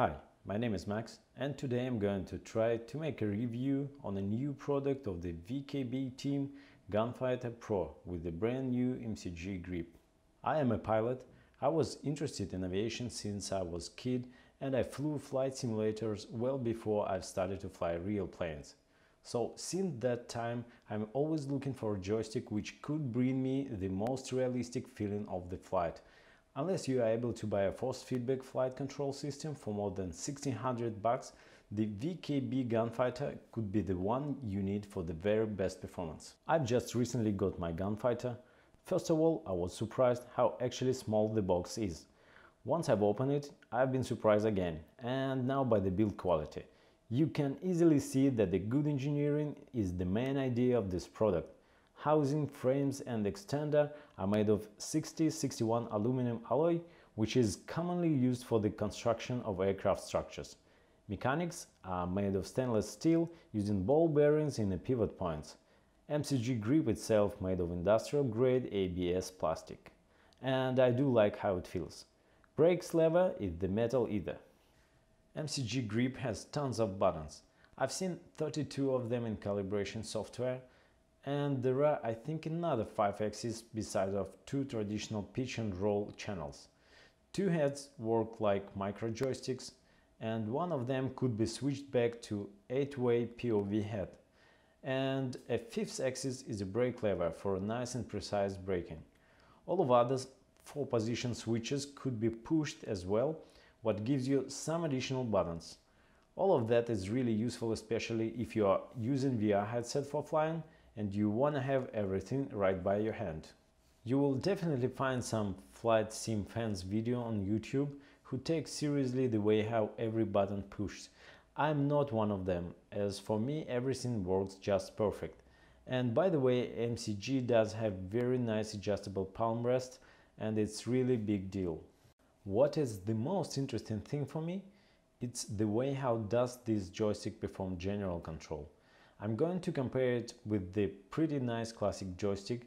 Hi, my name is Max and today I'm going to try to make a review on a new product of the VKB team Gunfighter Pro with the brand new MCG grip. I am a pilot, I was interested in aviation since I was kid and I flew flight simulators well before I've started to fly real planes. So since that time I'm always looking for a joystick which could bring me the most realistic feeling of the flight Unless you are able to buy a force feedback flight control system for more than 1600 bucks, the VKB Gunfighter could be the one you need for the very best performance. I've just recently got my Gunfighter. First of all, I was surprised how actually small the box is. Once I've opened it, I've been surprised again, and now by the build quality. You can easily see that the good engineering is the main idea of this product. Housing, frames and extender are made of 6061 aluminum alloy, which is commonly used for the construction of aircraft structures. Mechanics are made of stainless steel using ball bearings in the pivot points. MCG grip itself made of industrial grade ABS plastic. And I do like how it feels. Brakes lever is the metal either. MCG grip has tons of buttons. I've seen 32 of them in calibration software and there are I think another 5 axes besides of two traditional pitch and roll channels. Two heads work like micro joysticks and one of them could be switched back to 8-way POV head. And a fifth axis is a brake lever for nice and precise braking. All of others 4 position switches could be pushed as well, what gives you some additional buttons. All of that is really useful especially if you are using VR headset for flying and you want to have everything right by your hand. You will definitely find some flight sim fans video on YouTube who take seriously the way how every button pushes. I'm not one of them, as for me everything works just perfect. And by the way, MCG does have very nice adjustable palm rest and it's really big deal. What is the most interesting thing for me? It's the way how does this joystick perform general control. I'm going to compare it with the pretty nice classic joystick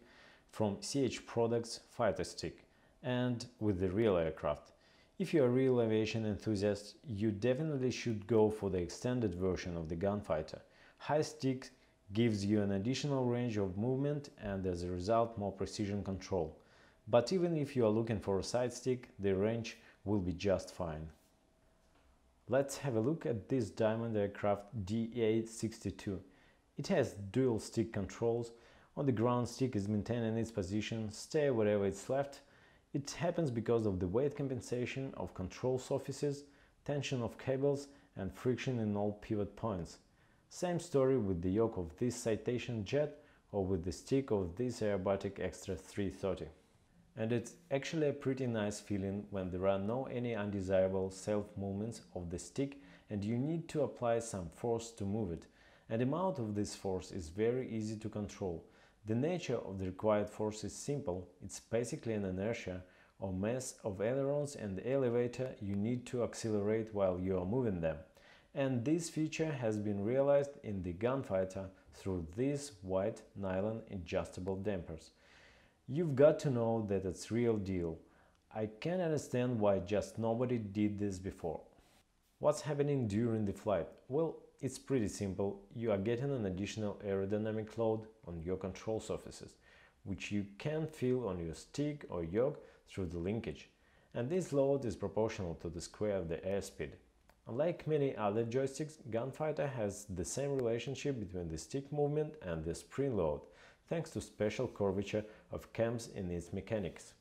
from CH Products Fighter Stick and with the real aircraft. If you're a real aviation enthusiast, you definitely should go for the extended version of the Gunfighter. High stick gives you an additional range of movement and as a result more precision control. But even if you are looking for a side stick, the range will be just fine. Let's have a look at this Diamond Aircraft DA62. It has dual stick controls. On the ground stick is maintaining its position, stay wherever it's left. It happens because of the weight compensation of control surfaces, tension of cables and friction in all pivot points. Same story with the yoke of this Citation jet or with the stick of this Aerobatic Extra 330. And it's actually a pretty nice feeling when there are no any undesirable self movements of the stick and you need to apply some force to move it and amount of this force is very easy to control. The nature of the required force is simple, it's basically an inertia or mass of ailerons and the elevator you need to accelerate while you are moving them. And this feature has been realized in the Gunfighter through these white nylon adjustable dampers. You've got to know that it's real deal. I can't understand why just nobody did this before. What's happening during the flight? Well, it's pretty simple. You are getting an additional aerodynamic load on your control surfaces, which you can feel on your stick or yoke through the linkage. And this load is proportional to the square of the airspeed. Unlike many other joysticks, Gunfighter has the same relationship between the stick movement and the spring load, thanks to special curvature of cams in its mechanics.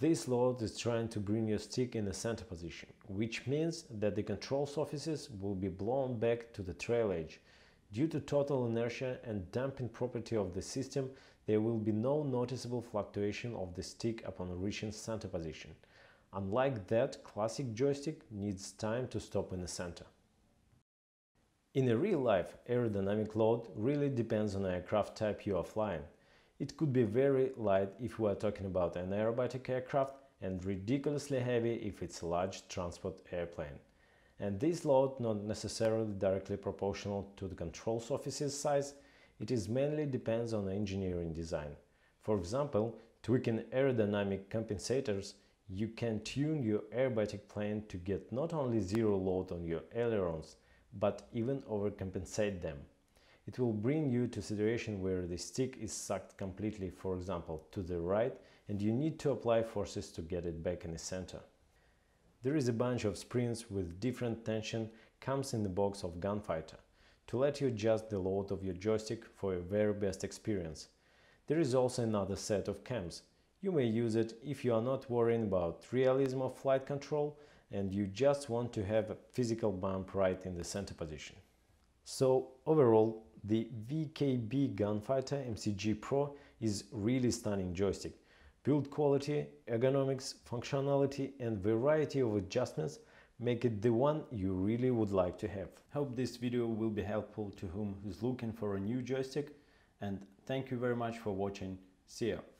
This load is trying to bring your stick in the center position, which means that the control surfaces will be blown back to the trail edge. Due to total inertia and damping property of the system, there will be no noticeable fluctuation of the stick upon reaching center position. Unlike that, classic joystick needs time to stop in the center. In a real life, aerodynamic load really depends on aircraft type you are flying. It could be very light if we are talking about an aerobatic aircraft and ridiculously heavy if it's a large transport airplane. And this load not necessarily directly proportional to the control surface's size, it is mainly depends on the engineering design. For example, tweaking aerodynamic compensators You can tune your aerobatic plane to get not only zero load on your ailerons, but even overcompensate them. It will bring you to a situation where the stick is sucked completely, for example, to the right and you need to apply forces to get it back in the center. There is a bunch of springs with different tension comes in the box of Gunfighter to let you adjust the load of your joystick for your very best experience. There is also another set of cams. You may use it if you are not worrying about realism of flight control and you just want to have a physical bump right in the center position. So overall, the VKB Gunfighter MCG Pro is really stunning joystick. Build quality, ergonomics, functionality and variety of adjustments make it the one you really would like to have. Hope this video will be helpful to whom is looking for a new joystick and thank you very much for watching. See ya!